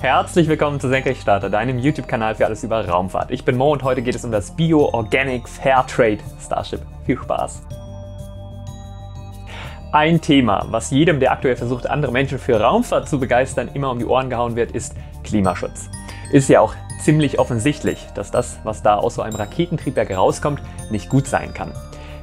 Herzlich willkommen zu Senkrechtstarter, deinem YouTube-Kanal für alles über Raumfahrt. Ich bin Mo und heute geht es um das Bio-Organic Fairtrade Starship. Viel Spaß! Ein Thema, was jedem, der aktuell versucht, andere Menschen für Raumfahrt zu begeistern, immer um die Ohren gehauen wird, ist Klimaschutz. Ist ja auch ziemlich offensichtlich, dass das, was da aus so einem Raketentriebwerk rauskommt, nicht gut sein kann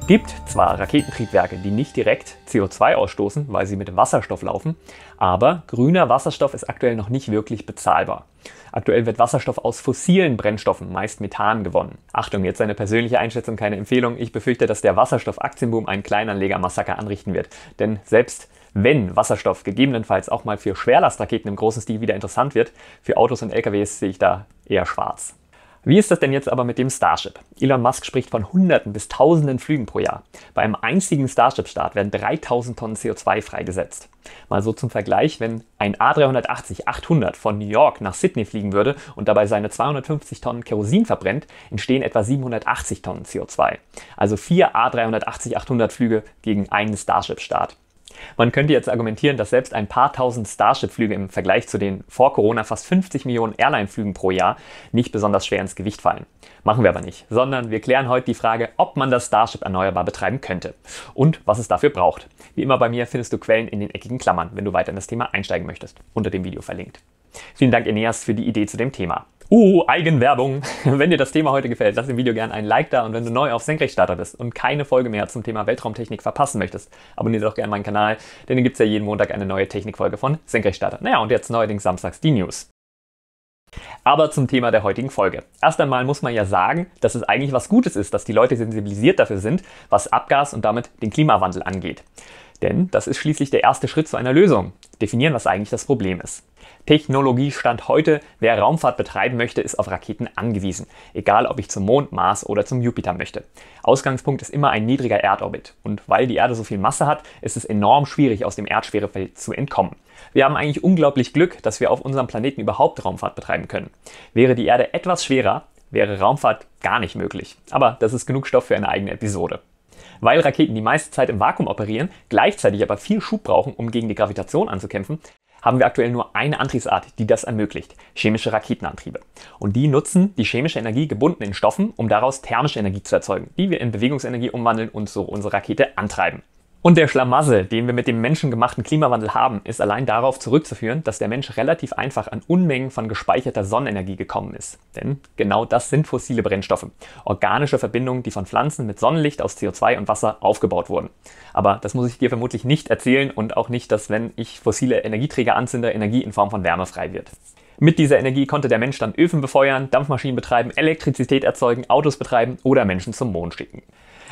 gibt zwar Raketentriebwerke, die nicht direkt CO2 ausstoßen, weil sie mit Wasserstoff laufen, aber grüner Wasserstoff ist aktuell noch nicht wirklich bezahlbar. Aktuell wird Wasserstoff aus fossilen Brennstoffen, meist Methan, gewonnen. Achtung, jetzt eine persönliche Einschätzung, keine Empfehlung. Ich befürchte, dass der Wasserstoff-Aktienboom einen Kleinanleger-Massaker anrichten wird. Denn selbst wenn Wasserstoff gegebenenfalls auch mal für Schwerlastraketen im großen Stil wieder interessant wird, für Autos und LKWs sehe ich da eher schwarz. Wie ist das denn jetzt aber mit dem Starship? Elon Musk spricht von Hunderten bis Tausenden Flügen pro Jahr. Bei einem einzigen Starship-Start werden 3000 Tonnen CO2 freigesetzt. Mal so zum Vergleich, wenn ein A380-800 von New York nach Sydney fliegen würde und dabei seine 250 Tonnen Kerosin verbrennt, entstehen etwa 780 Tonnen CO2. Also vier A380-800 Flüge gegen einen Starship-Start. Man könnte jetzt argumentieren, dass selbst ein paar tausend Starship-Flüge im Vergleich zu den vor Corona fast 50 Millionen Airline-Flügen pro Jahr nicht besonders schwer ins Gewicht fallen. Machen wir aber nicht, sondern wir klären heute die Frage, ob man das Starship erneuerbar betreiben könnte und was es dafür braucht. Wie immer bei mir findest du Quellen in den eckigen Klammern, wenn du weiter in das Thema einsteigen möchtest, unter dem Video verlinkt. Vielen Dank, Eneas, für die Idee zu dem Thema. Uh, Eigenwerbung. Wenn dir das Thema heute gefällt, lass dem Video gerne ein Like da und wenn du neu auf Senkrechtstarter bist und keine Folge mehr zum Thema Weltraumtechnik verpassen möchtest, abonniere doch gerne meinen Kanal, denn dann gibt es ja jeden Montag eine neue Technikfolge von Senkrechtstarter. Naja, und jetzt neuerdings samstags die News. Aber zum Thema der heutigen Folge. Erst einmal muss man ja sagen, dass es eigentlich was Gutes ist, dass die Leute sensibilisiert dafür sind, was Abgas und damit den Klimawandel angeht. Denn das ist schließlich der erste Schritt zu einer Lösung. Definieren, was eigentlich das Problem ist. Technologiestand heute, wer Raumfahrt betreiben möchte, ist auf Raketen angewiesen. Egal, ob ich zum Mond, Mars oder zum Jupiter möchte. Ausgangspunkt ist immer ein niedriger Erdorbit. Und weil die Erde so viel Masse hat, ist es enorm schwierig, aus dem Erdschwerefeld zu entkommen. Wir haben eigentlich unglaublich Glück, dass wir auf unserem Planeten überhaupt Raumfahrt betreiben können. Wäre die Erde etwas schwerer, wäre Raumfahrt gar nicht möglich. Aber das ist genug Stoff für eine eigene Episode. Weil Raketen die meiste Zeit im Vakuum operieren, gleichzeitig aber viel Schub brauchen, um gegen die Gravitation anzukämpfen, haben wir aktuell nur eine Antriebsart, die das ermöglicht, chemische Raketenantriebe. Und die nutzen die chemische Energie gebunden in Stoffen, um daraus thermische Energie zu erzeugen, die wir in Bewegungsenergie umwandeln und so unsere Rakete antreiben. Und der Schlamassel, den wir mit dem menschengemachten Klimawandel haben, ist allein darauf zurückzuführen, dass der Mensch relativ einfach an Unmengen von gespeicherter Sonnenenergie gekommen ist. Denn genau das sind fossile Brennstoffe. Organische Verbindungen, die von Pflanzen mit Sonnenlicht aus CO2 und Wasser aufgebaut wurden. Aber das muss ich dir vermutlich nicht erzählen und auch nicht, dass wenn ich fossile Energieträger anzünde, Energie in Form von Wärme frei wird. Mit dieser Energie konnte der Mensch dann Öfen befeuern, Dampfmaschinen betreiben, Elektrizität erzeugen, Autos betreiben oder Menschen zum Mond schicken.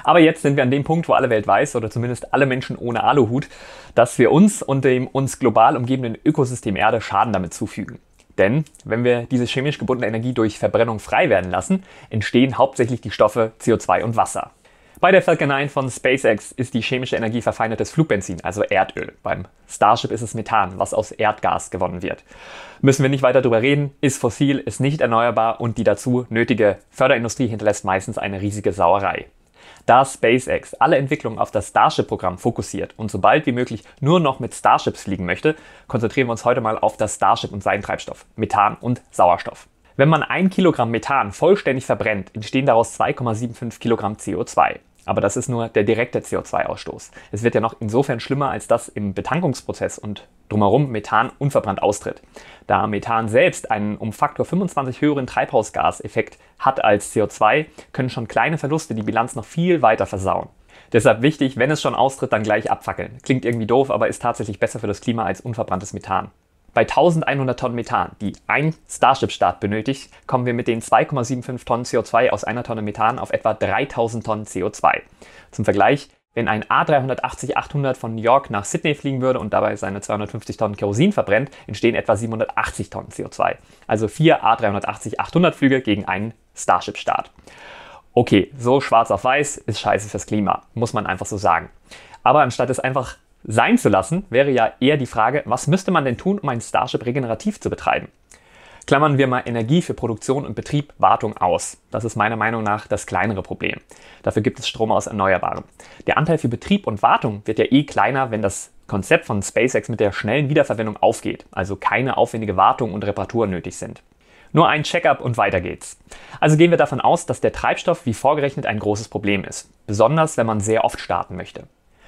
Aber jetzt sind wir an dem Punkt, wo alle Welt weiß, oder zumindest alle Menschen ohne Aluhut, dass wir uns und dem uns global umgebenden Ökosystem Erde Schaden damit zufügen. Denn wenn wir diese chemisch gebundene Energie durch Verbrennung frei werden lassen, entstehen hauptsächlich die Stoffe CO2 und Wasser. Bei der Falcon 9 von SpaceX ist die chemische Energie verfeinertes Flugbenzin, also Erdöl. Beim Starship ist es Methan, was aus Erdgas gewonnen wird. Müssen wir nicht weiter darüber reden, ist fossil, ist nicht erneuerbar und die dazu nötige Förderindustrie hinterlässt meistens eine riesige Sauerei. Da SpaceX alle Entwicklungen auf das Starship-Programm fokussiert und so bald wie möglich nur noch mit Starships fliegen möchte, konzentrieren wir uns heute mal auf das Starship und seinen Treibstoff, Methan und Sauerstoff. Wenn man ein Kilogramm Methan vollständig verbrennt, entstehen daraus 2,75 Kilogramm CO2. Aber das ist nur der direkte CO2-Ausstoß. Es wird ja noch insofern schlimmer, als dass im Betankungsprozess und drumherum Methan unverbrannt austritt. Da Methan selbst einen um Faktor 25 höheren Treibhausgaseffekt hat als CO2, können schon kleine Verluste die Bilanz noch viel weiter versauen. Deshalb wichtig, wenn es schon austritt, dann gleich abfackeln. Klingt irgendwie doof, aber ist tatsächlich besser für das Klima als unverbranntes Methan. Bei 1100 Tonnen Methan, die ein Starship-Start benötigt, kommen wir mit den 2,75 Tonnen CO2 aus einer Tonne Methan auf etwa 3000 Tonnen CO2. Zum Vergleich, wenn ein A380-800 von New York nach Sydney fliegen würde und dabei seine 250 Tonnen Kerosin verbrennt, entstehen etwa 780 Tonnen CO2. Also vier A380-800 Flüge gegen einen Starship-Start. Okay, so schwarz auf weiß ist scheiße fürs Klima, muss man einfach so sagen. Aber anstatt es einfach sein zu lassen, wäre ja eher die Frage, was müsste man denn tun, um ein Starship regenerativ zu betreiben? Klammern wir mal Energie für Produktion und Betrieb, Wartung aus. Das ist meiner Meinung nach das kleinere Problem. Dafür gibt es Strom aus Erneuerbaren. Der Anteil für Betrieb und Wartung wird ja eh kleiner, wenn das Konzept von SpaceX mit der schnellen Wiederverwendung aufgeht, also keine aufwendige Wartung und Reparatur nötig sind. Nur ein Checkup und weiter geht's. Also gehen wir davon aus, dass der Treibstoff wie vorgerechnet ein großes Problem ist, besonders wenn man sehr oft starten möchte.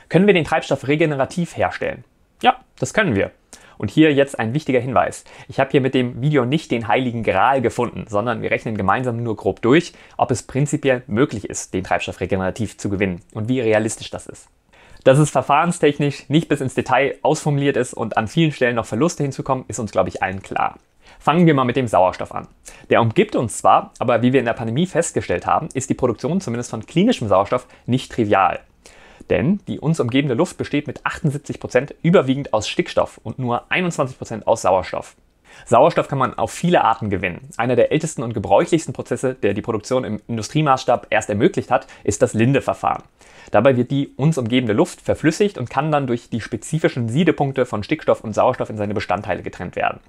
Können wir den Treibstoff regenerativ herstellen? Ja, das können wir. Und hier jetzt ein wichtiger Hinweis. Ich habe hier mit dem Video nicht den heiligen Gral gefunden, sondern wir rechnen gemeinsam nur grob durch, ob es prinzipiell möglich ist, den Treibstoff regenerativ zu gewinnen und wie realistisch das ist. Dass es verfahrenstechnisch nicht bis ins Detail ausformuliert ist und an vielen Stellen noch Verluste hinzukommen, ist uns, glaube ich, allen klar. Fangen wir mal mit dem Sauerstoff an. Der umgibt uns zwar, aber wie wir in der Pandemie festgestellt haben, ist die Produktion zumindest von klinischem Sauerstoff nicht trivial. Denn die uns umgebende Luft besteht mit 78 Prozent überwiegend aus Stickstoff und nur 21 Prozent aus Sauerstoff. Sauerstoff kann man auf viele Arten gewinnen. Einer der ältesten und gebräuchlichsten Prozesse, der die Produktion im Industriemaßstab erst ermöglicht hat, ist das Linde-Verfahren. Dabei wird die uns umgebende Luft verflüssigt und kann dann durch die spezifischen Siedepunkte von Stickstoff und Sauerstoff in seine Bestandteile getrennt werden.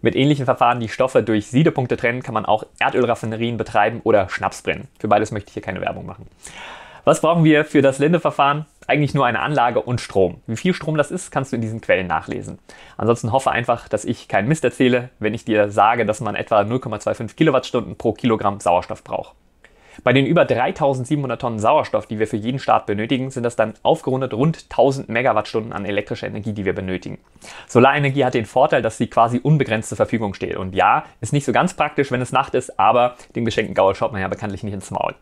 Mit ähnlichen Verfahren, die Stoffe durch Siedepunkte trennen, kann man auch Erdölraffinerien betreiben oder Schnaps brennen. Für beides möchte ich hier keine Werbung machen. Was brauchen wir für das Linde-Verfahren? Eigentlich nur eine Anlage und Strom. Wie viel Strom das ist, kannst du in diesen Quellen nachlesen. Ansonsten hoffe einfach, dass ich keinen Mist erzähle, wenn ich dir sage, dass man etwa 0,25 Kilowattstunden pro Kilogramm Sauerstoff braucht. Bei den über 3700 Tonnen Sauerstoff, die wir für jeden Start benötigen, sind das dann aufgerundet rund 1000 Megawattstunden an elektrischer Energie, die wir benötigen. Solarenergie hat den Vorteil, dass sie quasi unbegrenzt zur Verfügung steht. Und ja, ist nicht so ganz praktisch, wenn es Nacht ist, aber den geschenkten Gaul schaut man ja bekanntlich nicht ins Maul.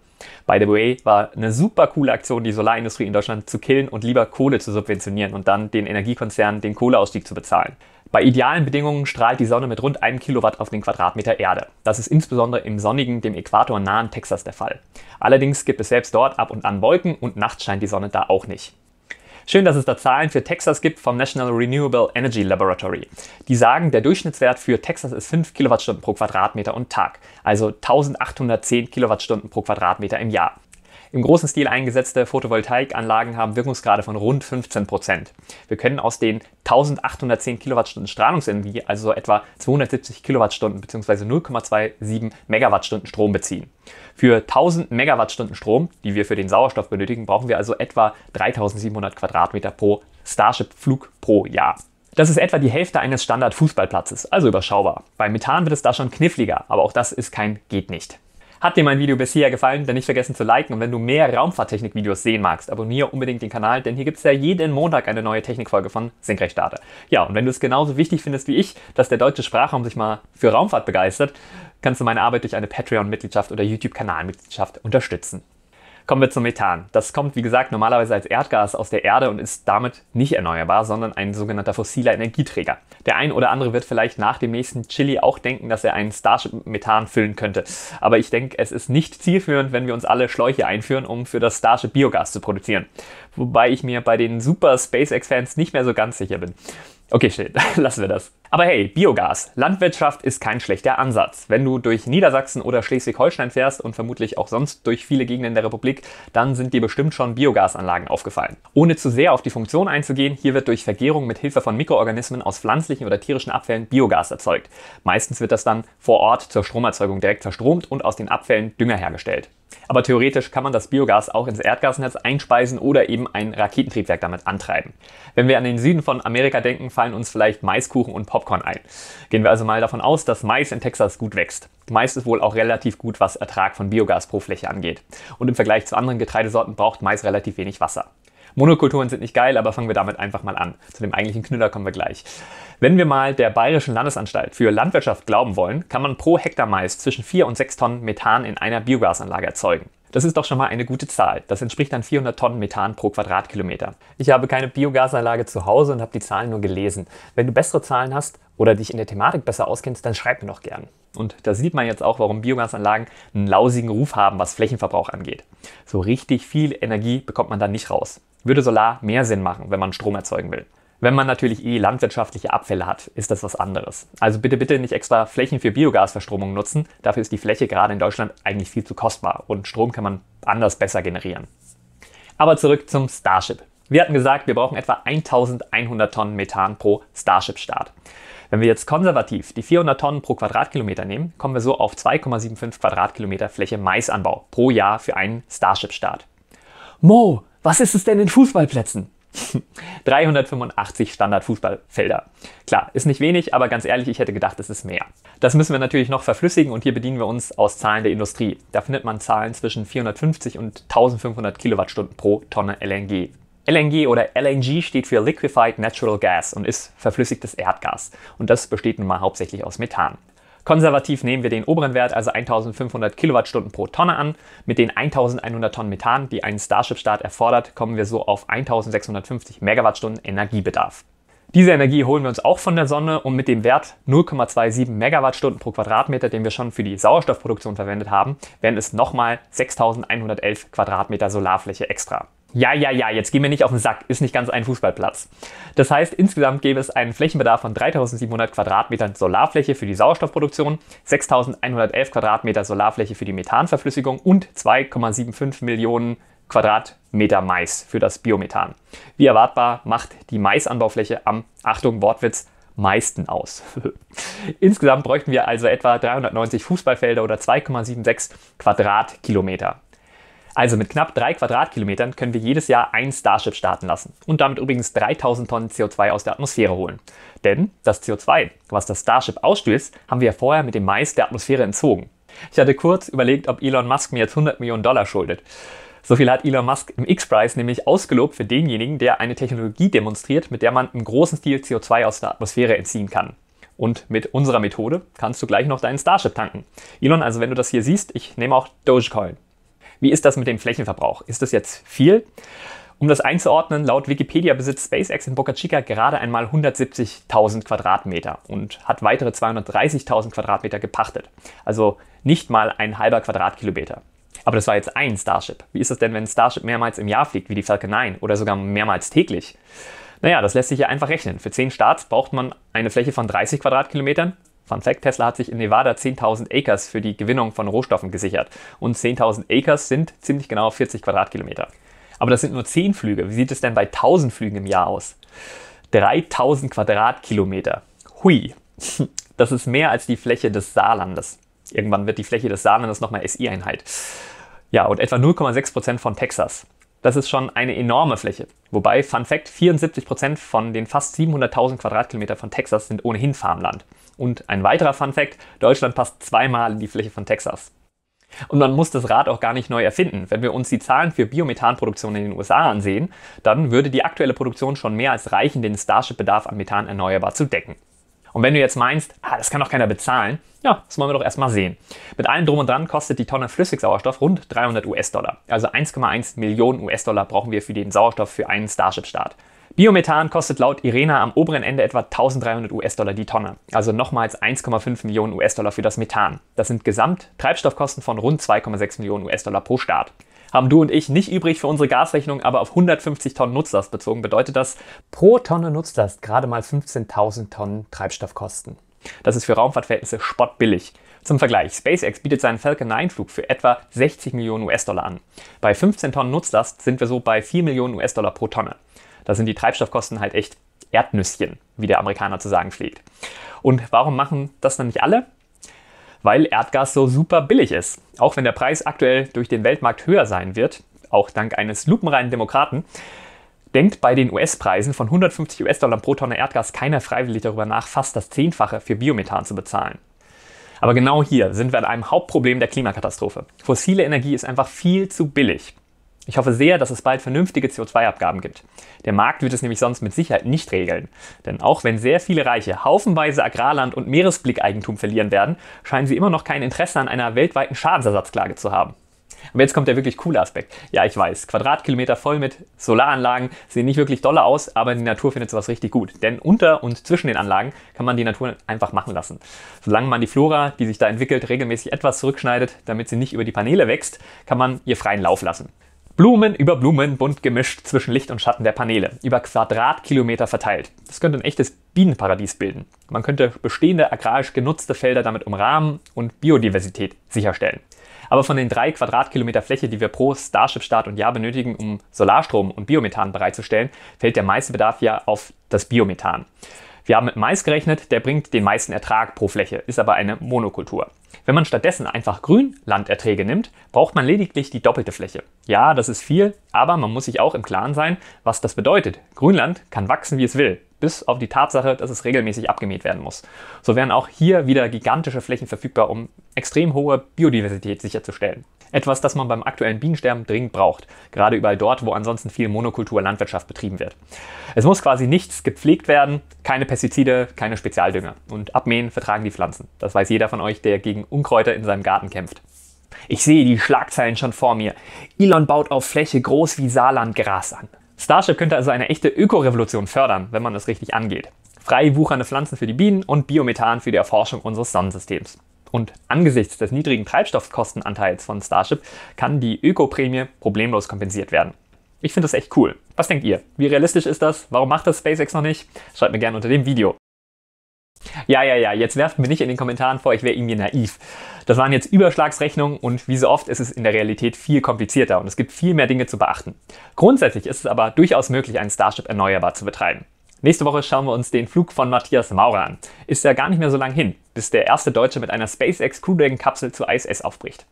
By the way, war eine super coole Aktion, die Solarindustrie in Deutschland zu killen und lieber Kohle zu subventionieren und dann den Energiekonzernen den Kohleausstieg zu bezahlen. Bei idealen Bedingungen strahlt die Sonne mit rund einem Kilowatt auf den Quadratmeter Erde. Das ist insbesondere im sonnigen, dem Äquator nahen Texas der Fall. Allerdings gibt es selbst dort ab und an Wolken und nachts scheint die Sonne da auch nicht. Schön, dass es da Zahlen für Texas gibt vom National Renewable Energy Laboratory. Die sagen, der Durchschnittswert für Texas ist 5 Kilowattstunden pro Quadratmeter und Tag, also 1810 Kilowattstunden pro Quadratmeter im Jahr. Im großen Stil eingesetzte Photovoltaikanlagen haben Wirkungsgrade von rund 15 Prozent. Wir können aus den 1810 Kilowattstunden Strahlungsenergie also etwa 270 Kilowattstunden bzw. 0,27 Megawattstunden Strom beziehen. Für 1000 Megawattstunden Strom, die wir für den Sauerstoff benötigen, brauchen wir also etwa 3700 Quadratmeter pro Starship-Flug pro Jahr. Das ist etwa die Hälfte eines Standard-Fußballplatzes, also überschaubar. Beim Methan wird es da schon kniffliger, aber auch das ist kein geht nicht. Hat dir mein Video bisher gefallen, dann nicht vergessen zu liken und wenn du mehr Raumfahrttechnik-Videos sehen magst, abonniere unbedingt den Kanal, denn hier gibt es ja jeden Montag eine neue Technikfolge von Senkrechtstarter. Ja, und wenn du es genauso wichtig findest wie ich, dass der deutsche Sprachraum sich mal für Raumfahrt begeistert, kannst du meine Arbeit durch eine Patreon-Mitgliedschaft oder YouTube-Kanalmitgliedschaft unterstützen. Kommen wir zum Methan. Das kommt, wie gesagt, normalerweise als Erdgas aus der Erde und ist damit nicht erneuerbar, sondern ein sogenannter fossiler Energieträger. Der ein oder andere wird vielleicht nach dem nächsten Chili auch denken, dass er einen Starship Methan füllen könnte. Aber ich denke, es ist nicht zielführend, wenn wir uns alle Schläuche einführen, um für das Starship Biogas zu produzieren. Wobei ich mir bei den Super SpaceX-Fans nicht mehr so ganz sicher bin. Okay, shit, lassen wir das. Aber hey, Biogas. Landwirtschaft ist kein schlechter Ansatz. Wenn du durch Niedersachsen oder Schleswig-Holstein fährst und vermutlich auch sonst durch viele Gegenden der Republik, dann sind dir bestimmt schon Biogasanlagen aufgefallen. Ohne zu sehr auf die Funktion einzugehen, hier wird durch Vergärung mit Hilfe von Mikroorganismen aus pflanzlichen oder tierischen Abfällen Biogas erzeugt. Meistens wird das dann vor Ort zur Stromerzeugung direkt verstromt und aus den Abfällen Dünger hergestellt. Aber theoretisch kann man das Biogas auch ins Erdgasnetz einspeisen oder eben ein Raketentriebwerk damit antreiben. Wenn wir an den Süden von Amerika denken, fallen uns vielleicht Maiskuchen und Popcorn ein. Gehen wir also mal davon aus, dass Mais in Texas gut wächst. Mais ist wohl auch relativ gut, was Ertrag von Biogas pro Fläche angeht. Und im Vergleich zu anderen Getreidesorten braucht Mais relativ wenig Wasser. Monokulturen sind nicht geil, aber fangen wir damit einfach mal an. Zu dem eigentlichen Knüller kommen wir gleich. Wenn wir mal der Bayerischen Landesanstalt für Landwirtschaft glauben wollen, kann man pro Hektar Mais zwischen 4 und 6 Tonnen Methan in einer Biogasanlage erzeugen. Das ist doch schon mal eine gute Zahl. Das entspricht dann 400 Tonnen Methan pro Quadratkilometer. Ich habe keine Biogasanlage zu Hause und habe die Zahlen nur gelesen. Wenn du bessere Zahlen hast oder dich in der Thematik besser auskennst, dann schreib mir doch gern. Und da sieht man jetzt auch, warum Biogasanlagen einen lausigen Ruf haben, was Flächenverbrauch angeht. So richtig viel Energie bekommt man dann nicht raus würde Solar mehr Sinn machen, wenn man Strom erzeugen will. Wenn man natürlich eh landwirtschaftliche Abfälle hat, ist das was anderes. Also bitte, bitte nicht extra Flächen für Biogasverstromung nutzen. Dafür ist die Fläche gerade in Deutschland eigentlich viel zu kostbar und Strom kann man anders besser generieren. Aber zurück zum Starship. Wir hatten gesagt, wir brauchen etwa 1100 Tonnen Methan pro Starship-Start. Wenn wir jetzt konservativ die 400 Tonnen pro Quadratkilometer nehmen, kommen wir so auf 2,75 Quadratkilometer Fläche Maisanbau pro Jahr für einen Starship-Start. Mo, was ist es denn in Fußballplätzen? 385 Standard-Fußballfelder. Klar, ist nicht wenig, aber ganz ehrlich, ich hätte gedacht, es ist mehr. Das müssen wir natürlich noch verflüssigen und hier bedienen wir uns aus Zahlen der Industrie. Da findet man Zahlen zwischen 450 und 1500 Kilowattstunden pro Tonne LNG. LNG oder LNG steht für Liquefied Natural Gas und ist verflüssigtes Erdgas. Und das besteht nun mal hauptsächlich aus Methan. Konservativ nehmen wir den oberen Wert, also 1500 Kilowattstunden pro Tonne an. Mit den 1100 Tonnen Methan, die ein Starship-Start erfordert, kommen wir so auf 1650 Megawattstunden Energiebedarf. Diese Energie holen wir uns auch von der Sonne und mit dem Wert 0,27 Megawattstunden pro Quadratmeter, den wir schon für die Sauerstoffproduktion verwendet haben, wären es nochmal 6111 Quadratmeter Solarfläche extra. Ja, ja, ja, jetzt gehen wir nicht auf den Sack, ist nicht ganz ein Fußballplatz. Das heißt, insgesamt gäbe es einen Flächenbedarf von 3700 Quadratmetern Solarfläche für die Sauerstoffproduktion, 6111 Quadratmeter Solarfläche für die Methanverflüssigung und 2,75 Millionen Quadratmeter Mais für das Biomethan. Wie erwartbar macht die Maisanbaufläche am, Achtung, Wortwitz, meisten aus. Insgesamt bräuchten wir also etwa 390 Fußballfelder oder 2,76 Quadratkilometer. Also mit knapp drei Quadratkilometern können wir jedes Jahr ein Starship starten lassen und damit übrigens 3000 Tonnen CO2 aus der Atmosphäre holen. Denn das CO2, was das Starship ausstößt, haben wir ja vorher mit dem Mais der Atmosphäre entzogen. Ich hatte kurz überlegt, ob Elon Musk mir jetzt 100 Millionen Dollar schuldet. So viel hat Elon Musk im X-Prize nämlich ausgelobt für denjenigen, der eine Technologie demonstriert, mit der man im großen Stil CO2 aus der Atmosphäre entziehen kann. Und mit unserer Methode kannst du gleich noch deinen Starship tanken. Elon, also wenn du das hier siehst, ich nehme auch Dogecoin. Wie ist das mit dem Flächenverbrauch? Ist das jetzt viel? Um das einzuordnen, laut Wikipedia besitzt SpaceX in Boca Chica gerade einmal 170.000 Quadratmeter und hat weitere 230.000 Quadratmeter gepachtet. Also nicht mal ein halber Quadratkilometer. Aber das war jetzt ein Starship. Wie ist es denn, wenn Starship mehrmals im Jahr fliegt, wie die Falcon 9 oder sogar mehrmals täglich? Naja, das lässt sich ja einfach rechnen. Für 10 Starts braucht man eine Fläche von 30 Quadratkilometern Fun Fact, Tesla hat sich in Nevada 10.000 Acres für die Gewinnung von Rohstoffen gesichert. Und 10.000 Acres sind ziemlich genau 40 Quadratkilometer. Aber das sind nur 10 Flüge. Wie sieht es denn bei 1000 Flügen im Jahr aus? 3000 Quadratkilometer. Hui. Das ist mehr als die Fläche des Saarlandes. Irgendwann wird die Fläche des Saarlandes nochmal SI-Einheit. Ja, und etwa 0,6 Prozent von Texas. Das ist schon eine enorme Fläche. Wobei, Fun Fact, 74 Prozent von den fast 700.000 Quadratkilometer von Texas sind ohnehin Farmland. Und ein weiterer Fun Fact, Deutschland passt zweimal in die Fläche von Texas. Und man muss das Rad auch gar nicht neu erfinden. Wenn wir uns die Zahlen für Biomethanproduktion in den USA ansehen, dann würde die aktuelle Produktion schon mehr als reichen, den Starship-Bedarf an Methan erneuerbar zu decken. Und wenn du jetzt meinst, ah, das kann doch keiner bezahlen, ja, das wollen wir doch erstmal sehen. Mit allem drum und dran kostet die Tonne Flüssigsauerstoff rund 300 US-Dollar. Also 1,1 Millionen US-Dollar brauchen wir für den Sauerstoff für einen Starship-Start. Biomethan kostet laut Irena am oberen Ende etwa 1300 US-Dollar die Tonne, also nochmals 1,5 Millionen US-Dollar für das Methan. Das sind Gesamt-Treibstoffkosten von rund 2,6 Millionen US-Dollar pro Start. Haben du und ich nicht übrig für unsere Gasrechnung, aber auf 150 Tonnen Nutzlast bezogen bedeutet das pro Tonne Nutzlast gerade mal 15.000 Tonnen Treibstoffkosten. Das ist für Raumfahrtverhältnisse spottbillig. Zum Vergleich, SpaceX bietet seinen Falcon 9 Flug für etwa 60 Millionen US-Dollar an. Bei 15 Tonnen Nutzlast sind wir so bei 4 Millionen US-Dollar pro Tonne. Da sind die Treibstoffkosten halt echt Erdnüsschen, wie der Amerikaner zu sagen pflegt. Und warum machen das dann nicht alle? Weil Erdgas so super billig ist. Auch wenn der Preis aktuell durch den Weltmarkt höher sein wird, auch dank eines lupenreinen Demokraten, denkt bei den US-Preisen von 150 US-Dollar pro Tonne Erdgas keiner freiwillig darüber nach, fast das Zehnfache für Biomethan zu bezahlen. Aber genau hier sind wir an einem Hauptproblem der Klimakatastrophe. Fossile Energie ist einfach viel zu billig. Ich hoffe sehr, dass es bald vernünftige CO2-Abgaben gibt. Der Markt wird es nämlich sonst mit Sicherheit nicht regeln. Denn auch wenn sehr viele Reiche haufenweise Agrarland und Meeresblickeigentum verlieren werden, scheinen sie immer noch kein Interesse an einer weltweiten Schadensersatzklage zu haben. Aber jetzt kommt der wirklich coole Aspekt. Ja, ich weiß, Quadratkilometer voll mit Solaranlagen sehen nicht wirklich dolle aus, aber die Natur findet sowas richtig gut. Denn unter und zwischen den Anlagen kann man die Natur einfach machen lassen. Solange man die Flora, die sich da entwickelt, regelmäßig etwas zurückschneidet, damit sie nicht über die Paneele wächst, kann man ihr freien Lauf lassen. Blumen über Blumen bunt gemischt zwischen Licht und Schatten der Paneele, über Quadratkilometer verteilt. Das könnte ein echtes Bienenparadies bilden. Man könnte bestehende agrarisch genutzte Felder damit umrahmen und Biodiversität sicherstellen. Aber von den drei Quadratkilometer Fläche, die wir pro Starship-Start und Jahr benötigen, um Solarstrom und Biomethan bereitzustellen, fällt der meiste Bedarf ja auf das Biomethan. Wir haben mit Mais gerechnet, der bringt den meisten Ertrag pro Fläche, ist aber eine Monokultur. Wenn man stattdessen einfach Grünlanderträge nimmt, braucht man lediglich die doppelte Fläche. Ja, das ist viel, aber man muss sich auch im Klaren sein, was das bedeutet. Grünland kann wachsen, wie es will, bis auf die Tatsache, dass es regelmäßig abgemäht werden muss. So wären auch hier wieder gigantische Flächen verfügbar, um extrem hohe Biodiversität sicherzustellen. Etwas, das man beim aktuellen Bienensterben dringend braucht, gerade überall dort, wo ansonsten viel Monokultur-Landwirtschaft betrieben wird. Es muss quasi nichts gepflegt werden, keine Pestizide, keine Spezialdünger. Und abmähen vertragen die Pflanzen. Das weiß jeder von euch, der gegen Unkräuter in seinem Garten kämpft. Ich sehe die Schlagzeilen schon vor mir. Elon baut auf Fläche groß wie Saarland Gras an. Starship könnte also eine echte Ökorevolution fördern, wenn man es richtig angeht. Frei wuchernde Pflanzen für die Bienen und Biomethan für die Erforschung unseres Sonnensystems. Und angesichts des niedrigen Treibstoffkostenanteils von Starship kann die Ökoprämie problemlos kompensiert werden. Ich finde das echt cool. Was denkt ihr? Wie realistisch ist das? Warum macht das SpaceX noch nicht? Schreibt mir gerne unter dem Video. Ja, ja, ja, jetzt werft mir nicht in den Kommentaren vor, ich wäre irgendwie naiv. Das waren jetzt Überschlagsrechnungen und wie so oft ist es in der Realität viel komplizierter und es gibt viel mehr Dinge zu beachten. Grundsätzlich ist es aber durchaus möglich, einen Starship erneuerbar zu betreiben. Nächste Woche schauen wir uns den Flug von Matthias Maurer an. Ist ja gar nicht mehr so lang hin, bis der erste Deutsche mit einer SpaceX Crew Dragon Kapsel zur ISS aufbricht.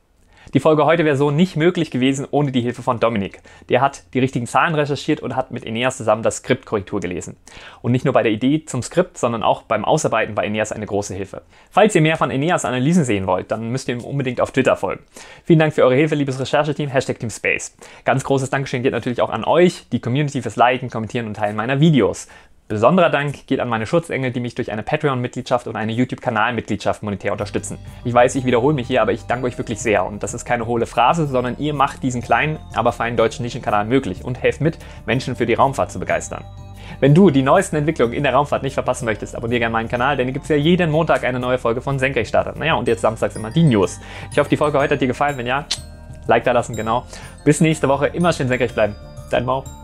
Die Folge heute wäre so nicht möglich gewesen ohne die Hilfe von Dominik. Der hat die richtigen Zahlen recherchiert und hat mit Eneas zusammen das Skript Korrektur gelesen. Und nicht nur bei der Idee zum Skript, sondern auch beim Ausarbeiten war Eneas eine große Hilfe. Falls ihr mehr von Eneas Analysen sehen wollt, dann müsst ihr ihm unbedingt auf Twitter folgen. Vielen Dank für eure Hilfe, liebes Rechercheteam, Hashtag Team Space. Ganz großes Dankeschön geht natürlich auch an euch, die Community fürs Liken, Kommentieren und Teilen meiner Videos. Besonderer Dank geht an meine Schutzengel, die mich durch eine Patreon-Mitgliedschaft und eine YouTube-Kanal-Mitgliedschaft monetär unterstützen. Ich weiß, ich wiederhole mich hier, aber ich danke euch wirklich sehr. Und das ist keine hohle Phrase, sondern ihr macht diesen kleinen, aber feinen deutschen Nischenkanal möglich und helft mit, Menschen für die Raumfahrt zu begeistern. Wenn du die neuesten Entwicklungen in der Raumfahrt nicht verpassen möchtest, abonniere gerne meinen Kanal, denn hier gibt es ja jeden Montag eine neue Folge von Senkrechtstarter. Naja, und jetzt samstags immer die News. Ich hoffe, die Folge heute hat dir gefallen. Wenn ja, Like da lassen, genau. Bis nächste Woche. Immer schön senkrecht bleiben. Dein Mau.